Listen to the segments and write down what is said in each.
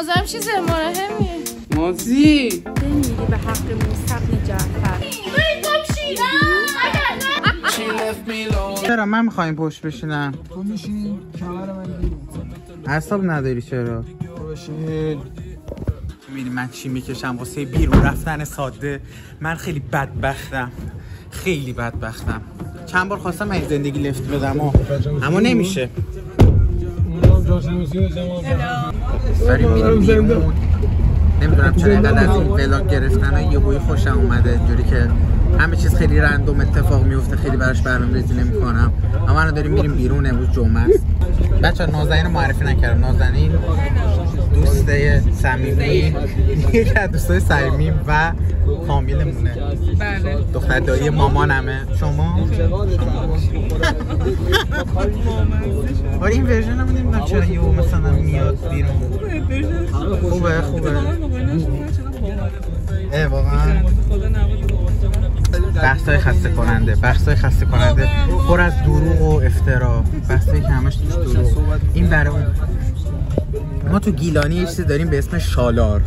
مزاحم چیزه مراهمی مازی. بمیری به حق موسی بن جعفر. چرا من می‌خوایم پشت بشینم؟ تو میشینی کمر من اصاب نداری چرا؟ باشین می‌بینی من چی می‌کشم واسه بیرون رفتن ساده؟ من خیلی بدبختم. خیلی بدبختم. چند بار خواستم از زندگی لفت بدم. اما نمیشه. داریم میریم بیرون نمی‌دونم چرا اینقدر از این ولاگ گرفتن ها یهویی خوشم اومده اینجوری که همه چیز خیلی رندوم اتفاق میفته خیلی براش برنامه ریزی نمی‌کنم. اما الان داریم میریم بیرون امروز جمعه است. بچه نازنین رو معرفی نکردم. نازنین دوسته صمیمی یکی از دوستای صمیمی و فامیلمونه بله دختر دایی مامانمه. شما شما؟ آره این ورژن هم نمی‌دونم چرا یهو مثلا میاد بیرون. خوبه خوبه. اه واقعا. بحثای خسته کننده بحثای خسته کننده پر از دروغ و افترا. بحثایی که همش توش دروغ. این برای ما تو گیلانی یه چیزی داریم به اسم شالار.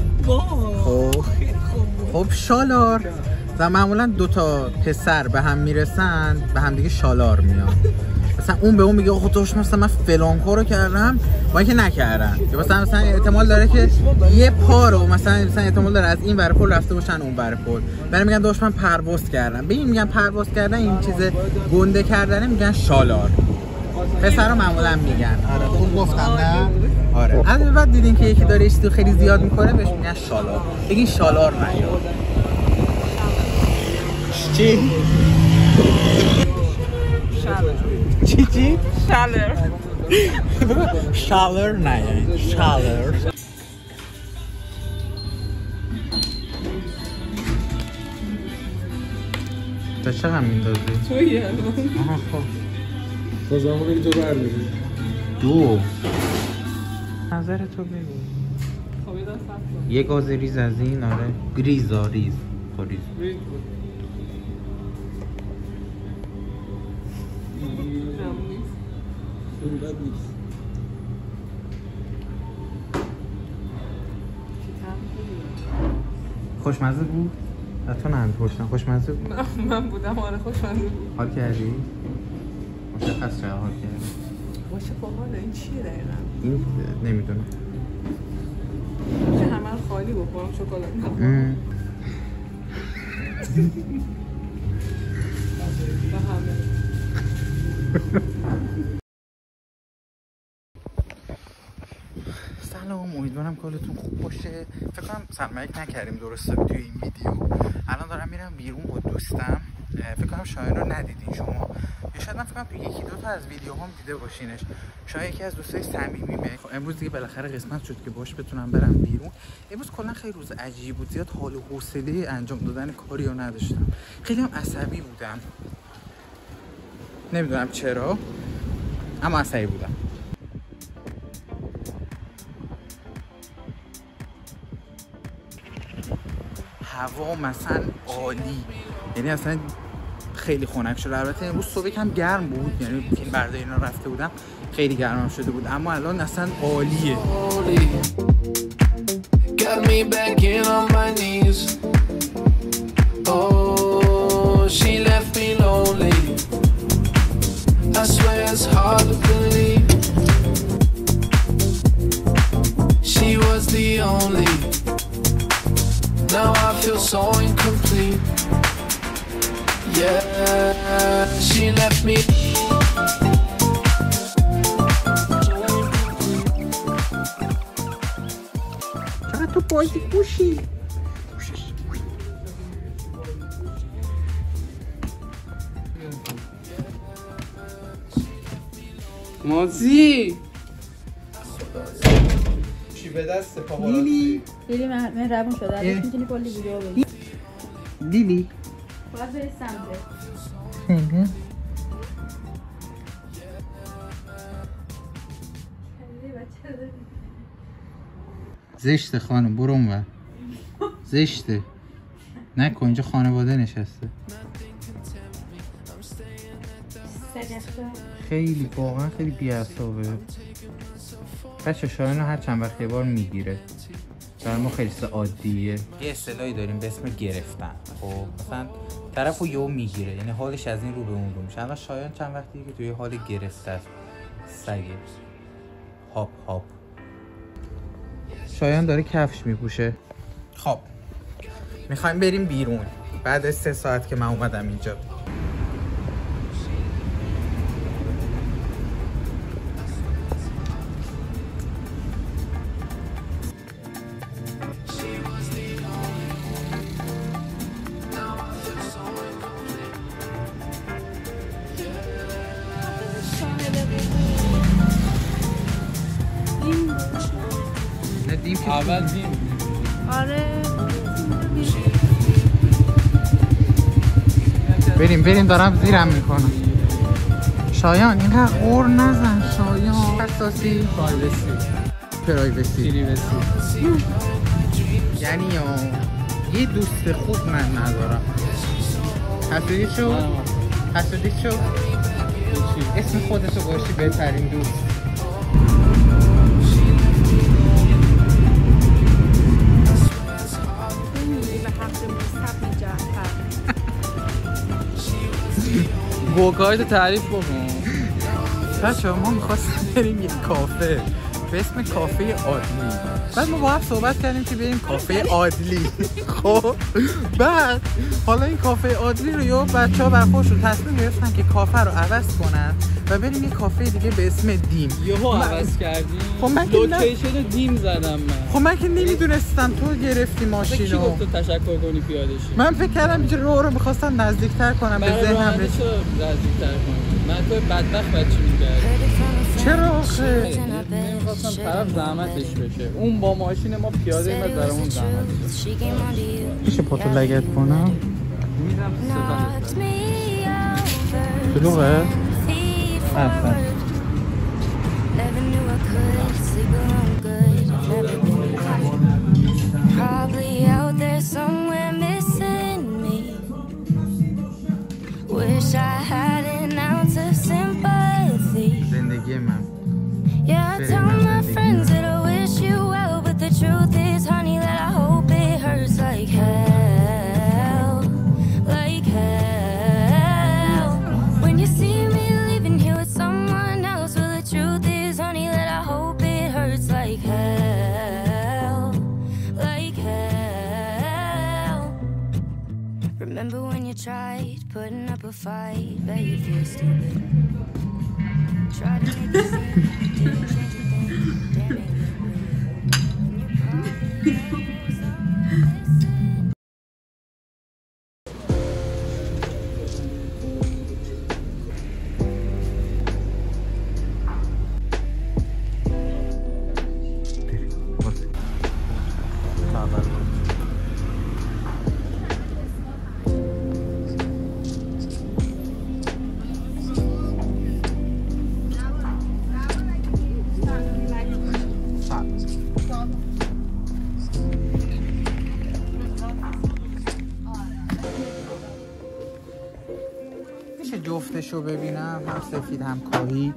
خب خب شالار. و معمولا دو تا پسر به هم می‌رسن به هم دیگه شالار میان. مثلا اون به اون میگه خود توش مثلا من فلان کارو کردم با اینکه نکردن. یا مثلا مثلا احتمال داره که یه پا رو مثلا مثلا احتمال داره از این ور پل رفته باشن اون ور پل. برای میگن داشت من پرواز کردم. به این میگن پرواز کردن این چیز گنده کردنه میگن شالار. پسر رو معمولا میگن. آره خوب گفتم نه. آره. از این بعد دیدین که یکی داره یه چیزی خیلی زیاد می‌کنه بهش میگن شالار. بگین شالار نیا چی؟ چی چی؟ شلر شالر نه شالر تا چقدر میندازی؟ توی الان آها خب بازم بگی تو برداری دو نظر تو بگو یه گاز ریز از این آره گریزا ریز خب ریز بد نیست. خوشمزه بود؟ و تو نه پشتم خوشمزه بود؟ من بودم آره خوشمزه بود حال کردی؟ مشخص چرا حال کردی؟ باشه باحاله این چیه دقیقا این نمی‌دونم که همه خالی بخورم شکلات امیدوارم کارتون خوب باشه. فکر کنم سلمک نکردیم درسته توی این ویدیو. الان دارم میرم بیرون با دوستم. فکر کنم شاهین رو ندیدین شما. یا شاید من فکر کنم یکی دو تا از ویدیو هم دیده باشینش. شاید یکی از دوستای صمیمیمه. خب امروز دیگه بالاخره قسمت شد که باش بتونم برم بیرون. امروز کلا خیلی روز عجیب بود. زیاد حال و حوصله انجام دادن کاری نداشتم. خیلی هم عصبی بودم. نمی‌دونم چرا اما عصبی بودم. هوا مثلا عالی. یعنی اصلا خیلی خنک شده البته امروز صبح کم گرم بود. یعنی فیلم برداری اینا رفته بودم. خیلی گرمم شده بود. اما الان اصلا عالیه. Oh. She was the only. Now I feel so incomplete. Yeah, she left me. Ah, tu pode puxar. Mozi! به دست پا لیلی لیلی مه- مهربون شده. ازش می‌تونی کلی ویدیو بگی لیلی باید بری سمتش زشته خانم برو اونور زشته. نکن اینجا خانواده نشسته. خیلی واقعا خیلی بی‌عصابه بچه شایان رو هر چند وقت یه بار می‌گیره. برای ما خیلی عادیه. یه اصطلاحی داریم به اسم گرفتن. خب مثلا طرف رو یهو می‌گیره. یعنی حالش از این رو به اون رو میشه. الان شایان چند وقتی که توی حال گرفته است. سگه هاپ هاپ. شایان داره کفش میپوشه. خب. می‌خوایم بریم بیرون. بعد از سه ساعت که من اومدم اینجا. بریم بریم دارم زیرم می‌کنم. شایان اینقدر غور نزن شایان. حساسی پرایوسی پرایوسی یعنی یا یه دوست خوب من ندارم. حسودی شو حسودی شو اسم خودتو باشی بهترین دوست. گوکارت تعریف بکن. بچه ما می‌خواستیم بریم یه کافه. به اسم کافه عادلی. بعد ما با هم صحبت کردیم که بریم کافه عادلی. خب؟ بعد حالا این کافه عادلی رو یا بچه ها برخوش رو تصمیم گرفتن که کافه رو عوض کنن. و بریم یه کافه دیگه به اسم دیم. یهو من- عوض کردیم خب من که نه- لوکیشن دیم زدم من. خب من که نمی‌دونستم تو گرفتی ماشین کی رو گفت تو تشکر کنی پیاده شی من فکر کردم اینجا رو رو می‌خواستن نزدیکتر کنم به ذهنم رسید. نزدیک‌تر کنی. من تو بدبخت بچه می‌کردی چرا آخه؟ نمی‌خواستم طرف زحمتش بشه. اون با ماشین ما پیاده برای اون زحمت میشه پاتو لگت کنم؟ میدم سه تا. شلوغه اصلا tried putting up a fight? but you feel stupid. Try to make it جفتشو ببینم هم سفید هم کاهی؟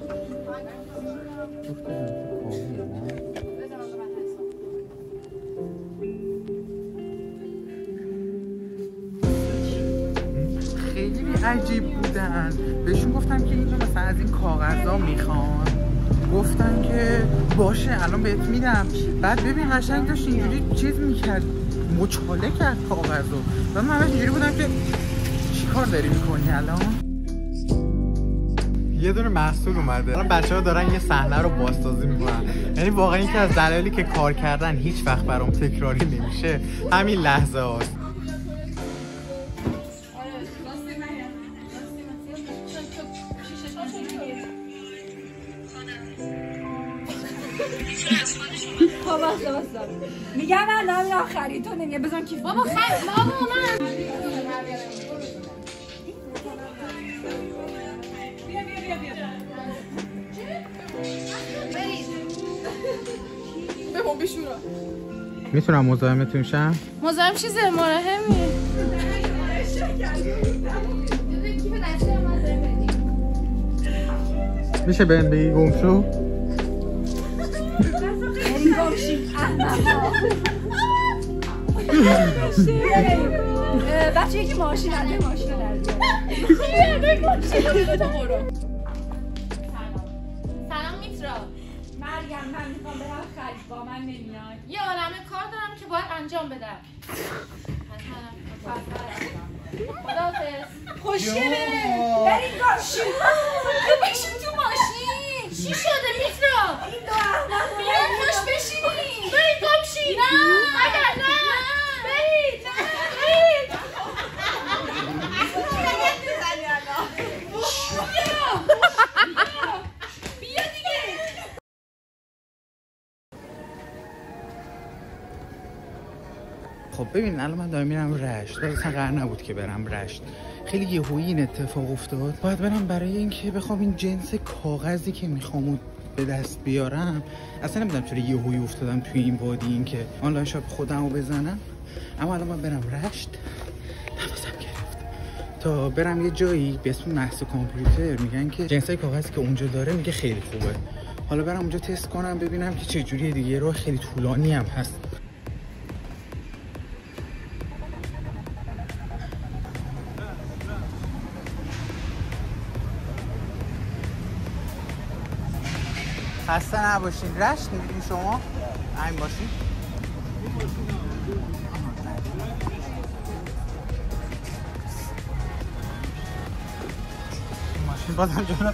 خیلی عجیب بودن. بهشون گفتم که اینو مثلا از این کاغذها می‌خوان. گفتن که باشه الان بهت میدم. بعد ببین قشنگ داشت اینجوری چیز می‌کرد مچاله کرد کاغذو. و من همش اینجوری بودم که چیکار داری می‌کنی الان؟ یه دونه محصول اومده. الان بچه ها دارن یه صحنه رو بازسازی می‌کنن. یعنی واقعا یکی از دلایلی که کار کردن هیچ وقت برام تکراری نمیشه همین لحظه هاست. میگم الان آخری تو نمیگه. بزن کیف. بابا خیر بابا من بشورا می‌تونم مزاحمتون شم مزاحم چیزه مراهمی. میشه بهم بگی گم شو؟ بچه یکی ماشین ماشین رو در بیاره. من می‌خوام برم خرید با من نمیای یه عالمه کار دارم که باید انجام بدم خداحافظ خوشگله بریم گاشی بشین تو ماشین. چی شده میترا این دو احمق بیاین خوش بشینی برید گم شید نه. اگر نه. خب ببین الان من دارم میرم رشت. اصلا قرار نبود که برم رشت. خیلی یهویی این اتفاق افتاد. باید برم برای اینکه بخوام این جنس کاغذی که می‌خوام به دست بیارم اصلا نمی‌دونم چرا یهویی افتادم توی این وادی این که آنلاین شاپ خودم رو بزنم. اما الان من برم رشت. حواسم گرفت. تا برم یه جایی به اسم محض کامپیوتر میگن که جنسای کاغذی که اونجا داره میگه خیلی خوبه. حالا برم اونجا تست کنم ببینم که چه جوریه دیگه. راه خیلی طولانی هم هست. خسته نباشین. رشت می‌بینین شما. همین باشین. ماشین بازم جلو.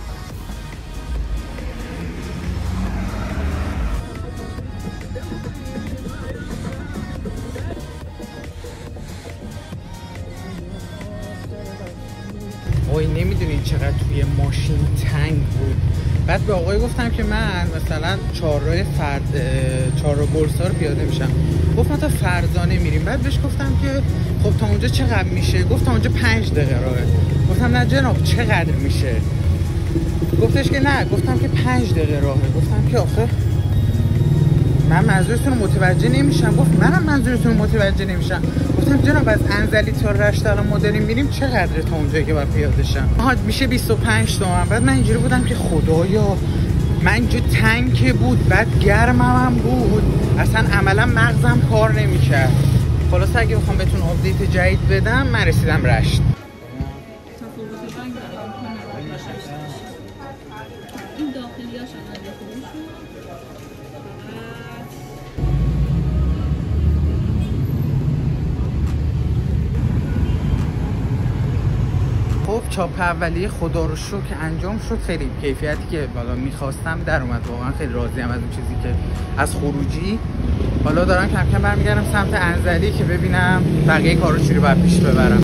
وای نمی‌دونین چقدر توی ماشین تنگ بود. بعد به آقای گفتم که من مثلا چهارراه فرد اه، چهارراه گلسار پیاده میشم. گفت ما تا فرزانه میریم بعد بهش گفتم که خب تا اونجا چقدر میشه؟ گفت تا اونجا پنج دقیقه راهه. گفتم نه جناب چقدر میشه؟ گفتش که نه. گفتم که پنج دقیقه راهه. گفتم که آخه من منظورتون رو متوجه نمیشم. گفت منم منظورتون رو متوجه نمیشم. گفتم جناب از انزلی تا رشت الان ما داریم میریم چقدره تا اونجایی که باید پیاده شم میشه 25 تومن بعد من اینجوری بودم که خدایا من اینجا تنگ که بود بعد گرمم هم بود. اصلا عملا مغزم کار نمی‌کرد. خلاص اگه بخوام بهتون آپدیت جدید بدم من رسیدم رشت. چاپ اولیه خدا رو شکر که انجام شد. خیلی کیفیتی که بالا می‌خواستم در اومد. واقعا خیلی راضیم از اون چیزی که از خروجی. حالا دارم کم کم برمیگردم سمت انزلی که ببینم بقیه کارو چوری باید پیش ببرم.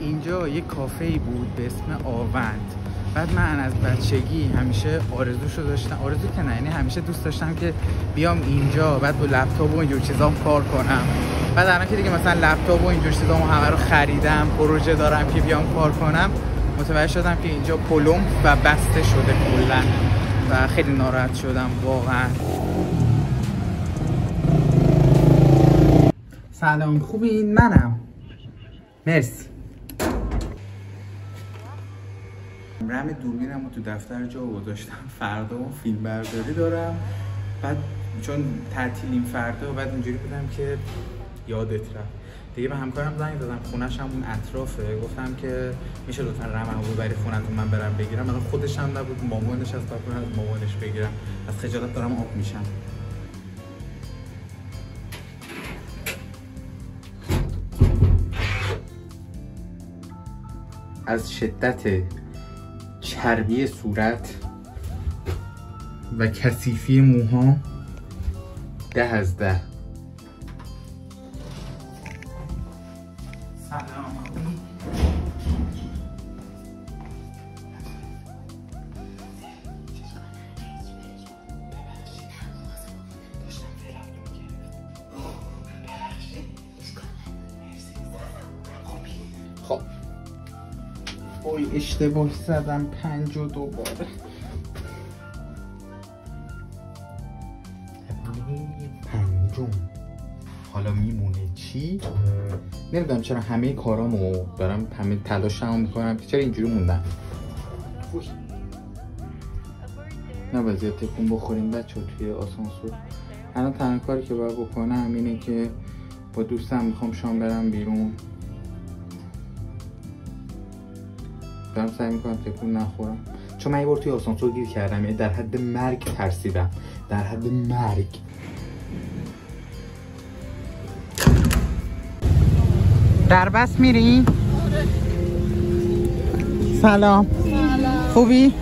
اینجا یه کافه ای بود به اسم آوند. بعد من از بچگی همیشه آرزوشو داشتم آرزو که نه یعنی همیشه دوست داشتم که بیام اینجا بعد با لپتاپ و اینجور چیزام کار کنم. بعد الان که دیگه مثلا لپتاپ و اینجور چیزامو همه رو خریدم پروژه دارم که بیام کار کنم متوجه شدم که اینجا پلم و بسته شده کلا و خیلی ناراحت شدم واقعا. سلام خوبین؟ منم. مرسی. رم دوربینم رو تو دفتر جا گذاشتم. فردا فیلم برداری دارم. بعد چون تعطیلیم فردا بعد اینجوری بودم که یادت رفت. دیگه به همکارم زنگ دادم خونش هم اون اطرافه. گفتم که میشه لطفا رمم رو بری خونتون من برم بگیرم. الان خودش هم نبود. مامانش از کار از مامانش بگیرم. از خجالت دارم آب میشم. از شدت چربی صورت و کثیفی موها ده از ده. وای اشتباه زدم پنج و دوباره پنجم. حالا میمونه چی؟ نمی‌دونم چرا همه کارامو دارم همه تلاشمو می‌کنم. که چرا اینجوری موندم. نه زیاد تکون بخوریم بچه توی آسانسور. الان تنها کاری که باید بکنم اینه که با دوستم می‌خوام شام برم بیرون. دارم سعی می‌کنم تکون نخورم. چون من یه بار توی آسانسور گیر کردم یعنی در حد مرگ ترسیدم. در حد مرگ. در بس میری؟ سلام. خوبی؟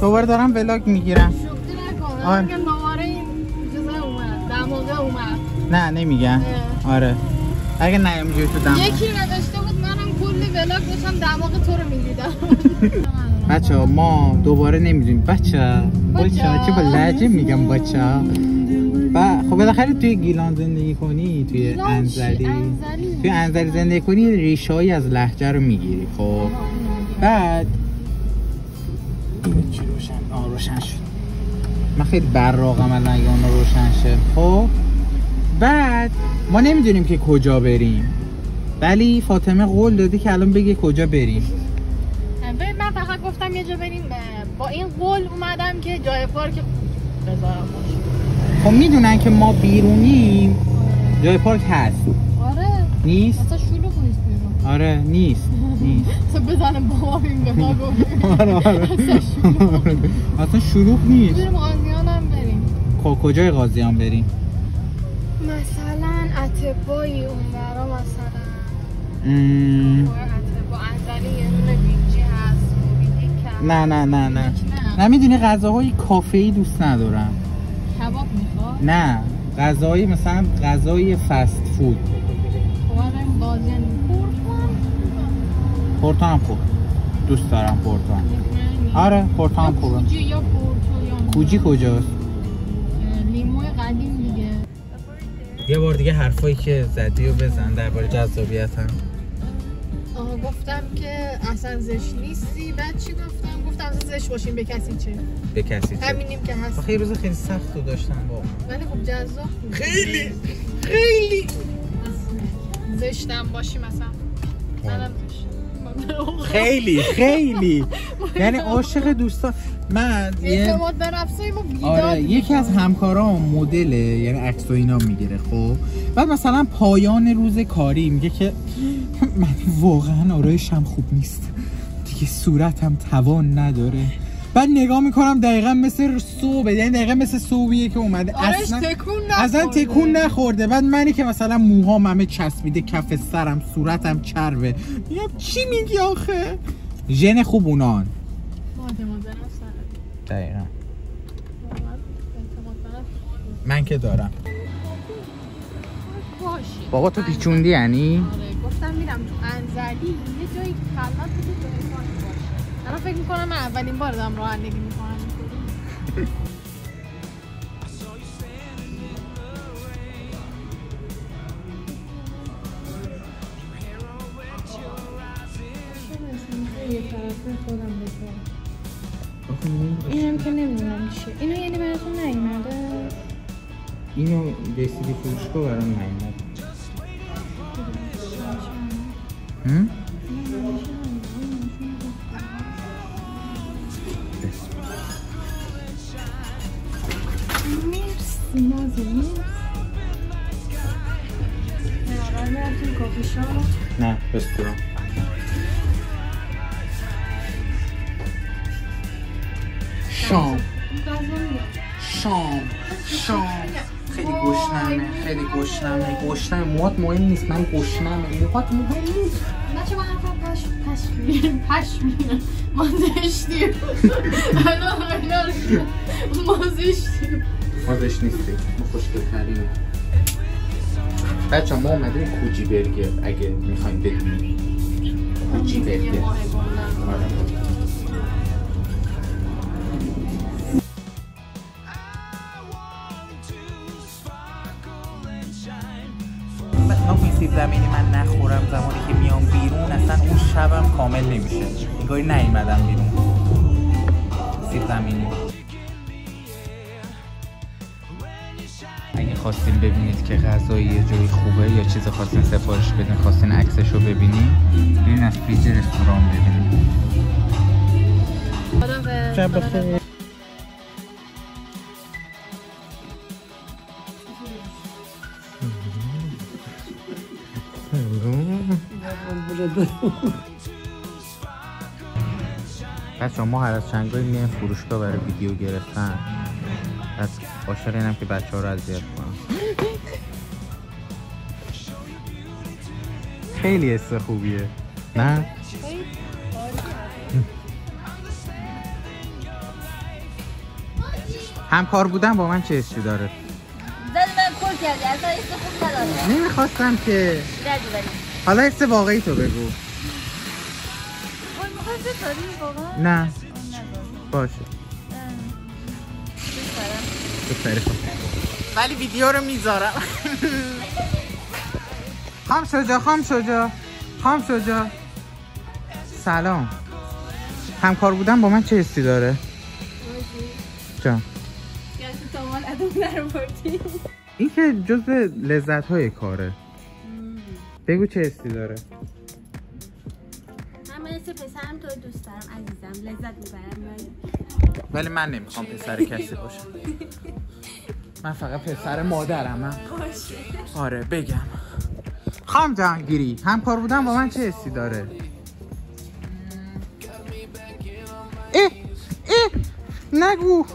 دوباره دارم ولاگ می‌گیرم. آره. میگم دوباره این اومد. در موقع اومد. نه نمیگن. آره. اگه جوی تو دم یکی ولاگ داشتم موقع تو رو می‌دیدم. بچه ما دوباره نمی‌دونیم. بچه بچه چه با لحجه میگم بچه و خب بالاخره توی گیلان زندگی کنی توی؟ انزلی؟ توی انزلی زندگی کنی ریشهایی از لحجه رو می‌گیری خب. بعد چی روشن؟ آه روشن شد. من خیلی براقم الان اگه اون روشن شه. خب. بعد ما نمی‌دونیم که کجا بریم. ولی فاطمه قول داده که الان بگه کجا بریم. ببین من فقط گفتم یه جا بریم با این قول اومدم که جای پارک بذارم باشه خب می‌دونن که ما بیرونیم. جای پارک هست. آره. نیست؟ اصلا شلوغ نیست بیرون. آره نیست نیست. اصلا بزنه بابا این به ما گفت. آره آره. اصلا شلوغ اصلا شلوغ نیست. بریم قاضیان هم بریم. خب کجای قاضیان بریم؟ مثلا اتبایی اون برا مثلا. نه نه نه نه نه. نه. می‌دونی غذاهای کافه ای دوست ندارم. کباب می‌خواد نه. غذای مثلا غذای فست فود پورتو هم خوب. دوست دارم پورتو هم. آره پورتو هم خوبه. کوجی یا پورتو کوجی کجاست؟ اه، لیموی قدیم دیگه. یه بار دیگه حرفایی که زدی و بزن درباره جذابیت هم آها گفتم که اصلا زشت نیستی. بعد چی گفتم؟ گفتم اصلا زشت باشیم به کسی چه؟ به کسی چه؟ همینیم که هست یه روز خیلی سخت رو داشتم با. ولی خب جذاب. خیلی خیلی. زشتم باشی مثلا منم خیلی خیلی. یعنی عاشق دوستان. من اعتماد به آره یکی از همکارام مدله یعنی عکس و اینا می‌گیره خب. بعد مثلا پایان روز کاری میگه که من واقعا آرایشم خوب نیست. دیگه صورتم توان نداره. بعد نگاه می‌کنم دقیقا مثل صبح یعنی دقیقا مثل صبحیه که اومده. آرش اصلا تکون اصلا نخورده. تکون نخورده. بعد منی که مثلا موهام همه چسبیده کف سرم صورتم چربه. میگم چی میگی آخه؟ ژن خوب اونان. دقیقا. من که دارم. باشی بابا تو پیچوندی یعنی؟ میرم تو انزلی یه جایی خلوت بوده جای پارک باشه. الان فکر می‌کنم من اولین بار دارم رانندگی می‌کنم. اینم که نمی‌دونم چیه. اینو یعنی براتون نیومده؟ اینو رسیدی فروشگاه برام نیومد شام. شام. شام. خیلی گشنمه خیلی گشنمه. گشنمه موهات مهم نیست. من گشنمه. موهات مهم نیست. بچه من حرفم پش پش می‌گیرم پش می‌گیرم ما زشتیم الان میگم. ما زشتیم بازش نیستی. ما خوشگلتریم بچه ما اومدیم کوجی برگر اگه می‌خوایم بدونیم کوجی برگر. زمینی من نخورم زمانی که میام بیرون اصلا اون شبم کامل نمیشه. انگاری نیومدم بیرون. سیب زمینی. اگه خواستین ببینید که غذای یه جایی خوبه یا چیز خواستین سفارش بدین خواستین عکسش رو ببینین برین از پیج رستوران ببینین. شب بخیر. بچه ما هر از چند گاهی میایم فروشگاه برای ویدیو گرفتن. از عاشق اینم که بچه ها رو اذیت کنم خیلی حس خوبیه. نه؟ همکار بودن با من چه حسی داره؟ زد من کل کردی اصلا ایست خوب نداره. نمی‌خواستم که. حالا حس واقعی تو بگو. واقعا؟ نه. باشه. ولی ویدیو رو می‌ذارم. خام شجا خام شجا خام شجا سلام. همکار بودن با من چه حسی داره؟ جان. این که جز لذت های کاره بگو چه حسی داره. مثل پسرم تو دوست دارم عزیزم. لذت می‌برم. ولی من نمی‌خوام پسر کسی باشم. من فقط پسر مادرم آره بگم. خام جهانگیری همکار بودن با من چه حسی داره؟ اه اه نگو.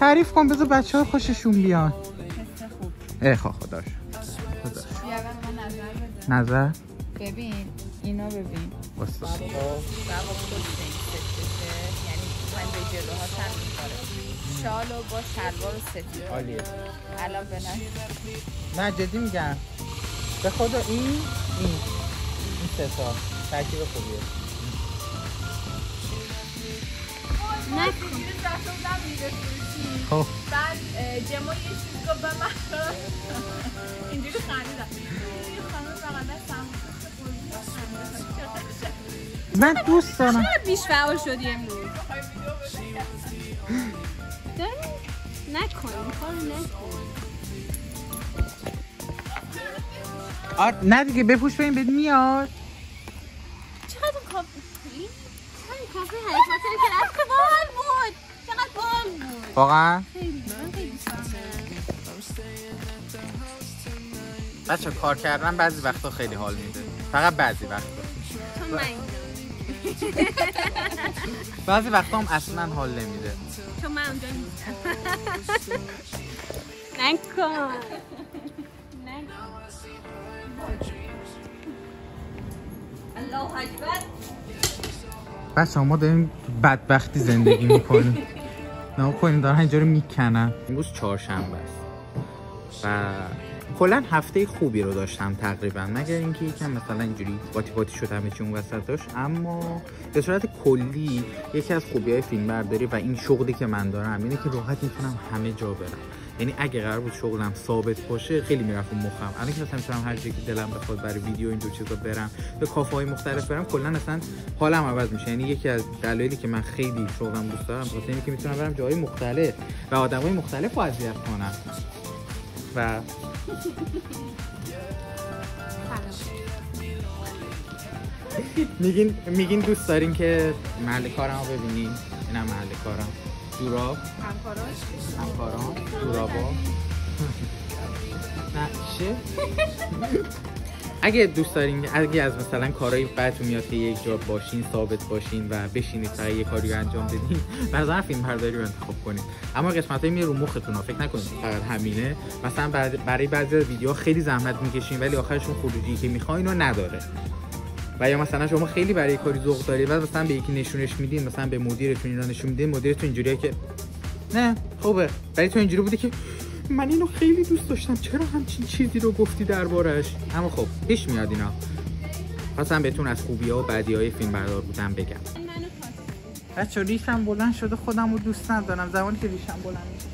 تعریف کن بذار بچه ها خوششون بیان. اه خواه خداش خداش. نظر؟ ببین اینو ببین. سبا پشت این کشکشه یعنی من به جلوها تن می‌خوره شالو با شلوار سفید عالیه. الان به نه جدی میگم. به خدا این این این سه تا. ترکیب خوبیه. خب. بعد جما یه چیز گفت به من اینجوری خندیدم. این خانم من دوست دارم. بیش فعال شدی امروز؟ نکن کارو نکن. آر... نه دیگه بپوش ببین بهت میاد. چقدر کافی چقدر کافی حقیقتا که بال بود؟ چقدر بال بود؟ واقعا؟ بچه کار کردن بعضی وقتا خیلی حال میده. فقط بعضی وقتا. بعضی وقتا هم اصلا حال نمیده. تو من اونجا نیستم. نکن. الله اکبر. بچه ما داریم بدبختی زندگی می‌کنیم. نه کنیم دارن اینجا رو می‌کنن. امروز چهارشنبه است. و کلا هفته خوبی رو داشتم تقریبا. مگر اینکه یکم مثلا اینجوری باتی باتی شد همه چی اون وسط داشت. اما به صورت کلی یکی از خوبی های فیلم برداری و این شغلی که من دارم اینه که راحت می‌تونم همه جا برم. یعنی اگه قرار بود شغلم ثابت باشه خیلی می‌رفت اون مخم. الان که مثلا می‌تونم هر جایی که دلم بخواد برای ویدیو این دو چیزا برم به کافه های مختلف برم کلا اصلا حالم عوض میشه. یعنی یکی از دلایلی که من خیلی شغلم دوست دارم واسه اینه که می‌تونم برم جاهای مختلف و آدمای مختلف رو اذیت کنم. و میگین میگین دوست دارین که محل کارم رو ببینین. اینم محل کارم. جوراب همکاراش همکاران. جورابا نه چه؟ اگه دوست دارین اگه از مثلا کارهای بعدتون میاد که یک جا باشین ثابت باشین و بشینید فقط یه کاری رو انجام بدین مثلا فیلم برداری رو انتخاب کنین. اما قسمت های رو مختون. فکر نکنید فقط همینه. مثلا بعد- برای بعضی ویدیوها خیلی زحمت می‌کشین ولی آخرشون خروجی که می‌خواین رو نداره. و یا مثلا شما خیلی برای کاری ذوق دارید و مثلا به یکی نشونش میدین مثلا به مدیرتون اینا نشون میدین مدیرتون اینجوریه که نه خوبه. ولی تو اینجوری بودی که من اینو خیلی دوست داشتم. چرا همچین چیزی رو گفتی دربارش اما خب پیش میاد اینا. خواستم بهتون از خوبی ها و بدی های فیلم بردار بودم بگم. بچه ریشم بلند شده خودم رو دوست ندارم. زمانی که ریشم بلند میشه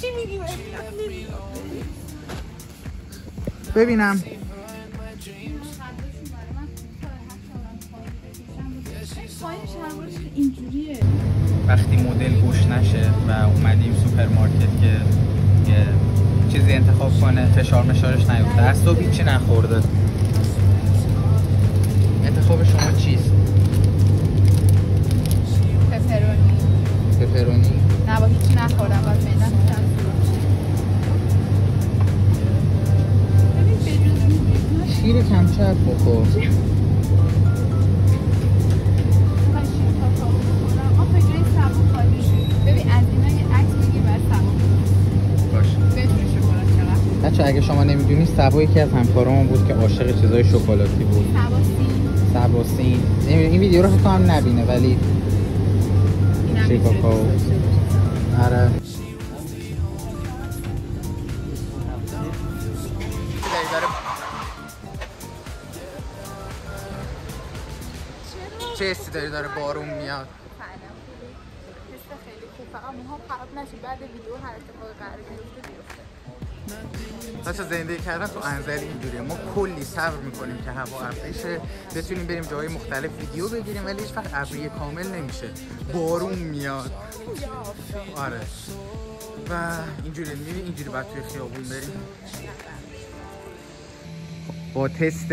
چی میگی؟ ببینم. اینجوریه. وقتی مدل گوش نشه و اومدیم سوپرمارکت که یه چیزی انتخاب کنه فشار مشارش نیفته. از صبح هیچی نخورده؟ انتخاب شما چیست؟ پپرونی. پپرونی؟ نه با هیچی نخوردم باید میدم شیر کمچه بخور. بچه اگه شما نمی‌دونی سبا یکی از همکارامون بود که عاشق چیزای شکلاتی بود. سبا سین. سبا سین. نمی‌دونم، این ویدیو رو فکر کنم نبینه ولی باشه. آره. چه حسی داری؟ داره بارون میاد. خیلی خوب فقط موهام خراب نشه بعد ویدیو هر اتفاقی قرار بچه زندگی کردن تو انزلی اینجوریه. ما کلی صبر می‌کنیم که هوا ابری شه بتونیم بریم جای مختلف ویدیو بگیریم ولی هیچ وقت ابری کامل نمیشه. بارون میاد. آره. و اینجوری می‌بینی اینجوری باید توی خیابون بریم. با تست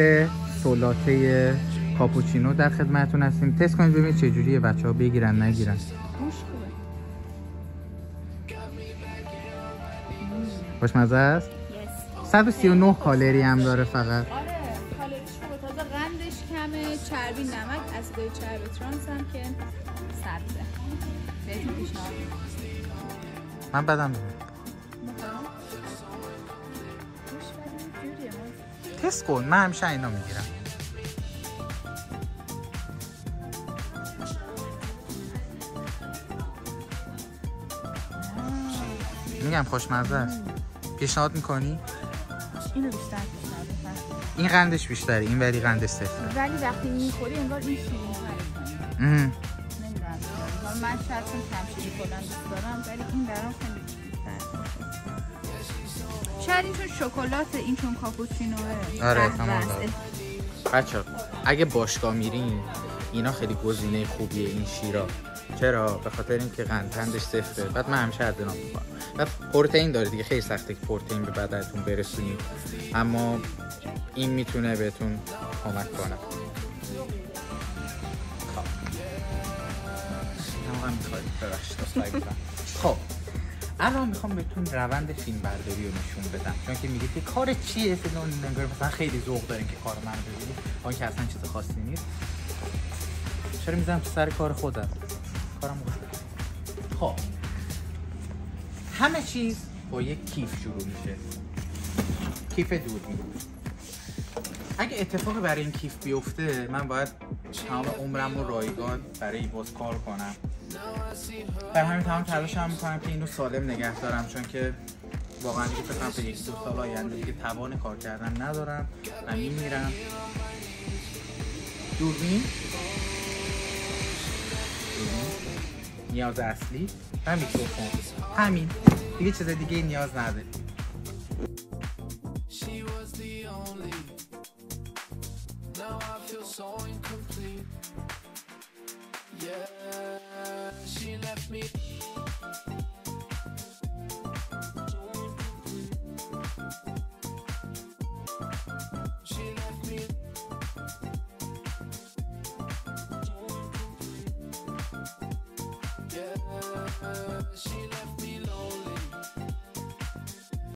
سولاته کاپوچینو در خدمتتون هستیم. تست کنید ببینید چه جوریه بچه ها بگیرن نگیرن. خوشمزه است؟ 139 کالری هم داره فقط. آره کالریش خوبه تازه قندش کمه. چربی نمک اسیدای چربی ترانس هم که سبزه. بهتون پیشنهاد. من بدم. تست کن. من همیشه اینا می‌گیرم. میگم خوشمزه است. پیشنهاد می‌کنی؟ اینو بیشتر می‌کنم. این قندش بیشتره این ولی قندش صفره ولی وقتی می‌خوری انگار این شیرین من شاید چون کم شیرین کلا دوست دارم ولی این برام خیلی بیشتر. شاید این چون شکلات این چون کاپوچینوه آره، تمام. بچه اگه باشگاه میرین اینا خیلی گزینه خوبیه این شیرا. چرا؟ به خاطر اینکه قند قندش صفره. بعد من همیشه از اینا می‌خورم بعد پروتئین داره دیگه خیلی سخته که پروتئین به بدنتون برسونید اما این می‌تونه بهتون کمک کنه. خب. خب الان می‌خوام بهتون روند فیلم برداری رو نشون بدم. چون که میگید که کار چیه؟ فلان انگار مثلا خیلی ذوق دارین که کار من ببینید آن که اصلا چیز خاصی نیست. چرا تو سر کار خودم؟ کارم خب. همه چیز با یک کیف شروع میشه. کیف دوربین اگه اتفاقی برای این کیف بیفته من باید تمام عمرم رو رایگان برای باز کار کنم. در همین تمام تلاش هم می‌کنم که اینو سالم نگه دارم چون که واقعا دیگه فکر کنم تا یک دو سال آینده دیگه توان کار کردن ندارم. و میمیرم دوربین. دوربین. نیاز اصلی. و میکروفون همین. دیگه چیز دیگه نیاز نداره She love.